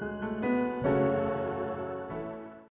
Música